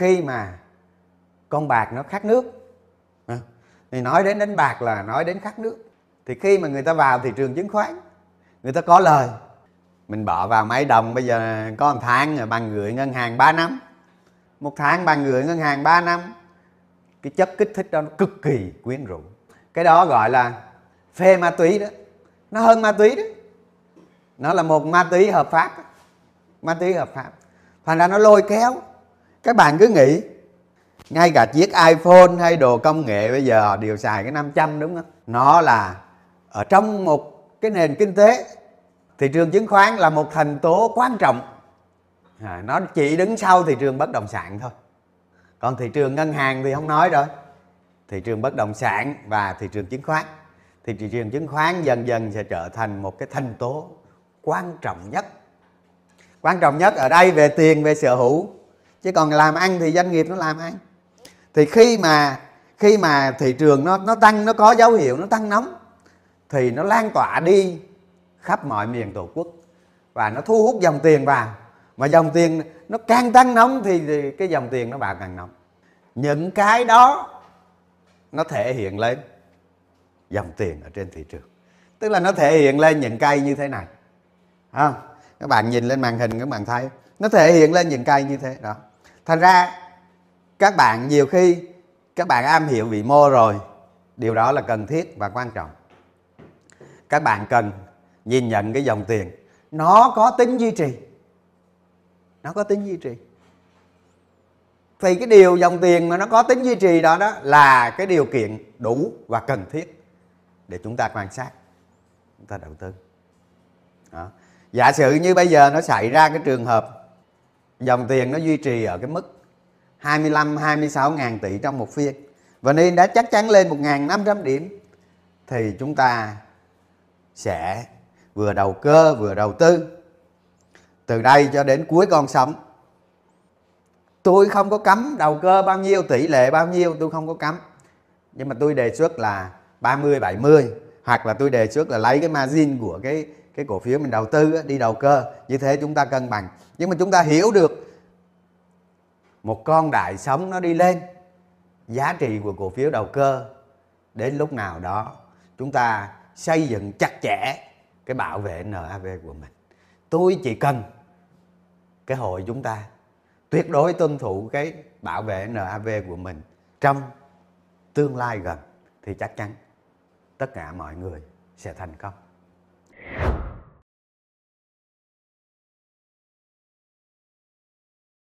khi mà con bạc nó khát nước à, thì nói đến đánh bạc là nói đến khát nước. Thì khi mà người ta vào thị trường chứng khoán, người ta có lời, mình bỏ vào mấy đồng, bây giờ có một tháng rồi bằng gửi ngân hàng 3 năm. Một tháng bằng gửi ngân hàng 3 năm, cái chất kích thích đó nó cực kỳ quyến rũ. Cái đó gọi là phê ma túy đó. Nó hơn ma túy đó. Nó là một ma túy hợp pháp, ma túy hợp pháp. Thành ra nó lôi kéo các bạn cứ nghĩ ngay cả chiếc iPhone hay đồ công nghệ bây giờ đều xài cái 500 đúng không? Nó là ở trong một cái nền kinh tế thị trường chứng khoán là một thành tố quan trọng. À, nó chỉ đứng sau thị trường bất động sản thôi. Còn thị trường ngân hàng thì không nói rồi. Thị trường bất động sản và thị trường chứng khoán. Thì thị trường chứng khoán dần dần sẽ trở thành một cái thành tố quan trọng nhất. Quan trọng nhất ở đây về tiền về sở hữu chứ còn làm ăn thì doanh nghiệp nó làm ăn. Thì khi mà khi mà thị trường nó nó tăng nó có dấu hiệu nó tăng nóng thì nó lan tỏa đi khắp mọi miền tổ quốc và nó thu hút dòng tiền vào. Mà dòng tiền nó càng tăng nóng thì, thì cái dòng tiền nó vào càng nóng. Những cái đó nó thể hiện lên dòng tiền ở trên thị trường. Tức là nó thể hiện lên những cây như thế này. Không các bạn nhìn lên màn hình các bạn thấy. Nó thể hiện lên những cây như thế đó thành ra, các bạn nhiều khi, các bạn am hiểu vị mô rồi, điều đó là cần thiết và quan trọng. Các bạn cần nhìn nhận cái dòng tiền. Nó có tính duy trì. Nó có tính duy trì. Thì cái điều dòng tiền mà nó có tính duy trì đó đó là cái điều kiện đủ và cần thiết để chúng ta quan sát, chúng ta đầu tư. Đó. giả sử như bây giờ nó xảy ra cái trường hợp dòng tiền nó duy trì ở cái mức 25 26 ngàn tỷ trong một phiên. Và nên đã chắc chắn lên 1.500 điểm, thì chúng ta sẽ vừa đầu cơ, vừa đầu tư. Từ đây cho đến cuối con sống tôi không có cấm đầu cơ bao nhiêu, tỷ lệ bao nhiêu, tôi không có cấm. Nhưng mà tôi đề xuất là 30 70 hoặc là tôi đề xuất là lấy cái margin của cái cái cổ phiếu mình đầu tư đi đầu cơ, như thế chúng ta cân bằng. Nhưng mà chúng ta hiểu được một con đại sống nó đi lên, giá trị của cổ phiếu đầu cơ, đến lúc nào đó chúng ta xây dựng chặt chẽ cái bảo vệ NAV của mình. Tôi chỉ cần cái hội chúng ta tuyệt đối tuân thủ cái bảo vệ NAV của mình trong tương lai gần thì chắc chắn tất cả mọi người sẽ thành công.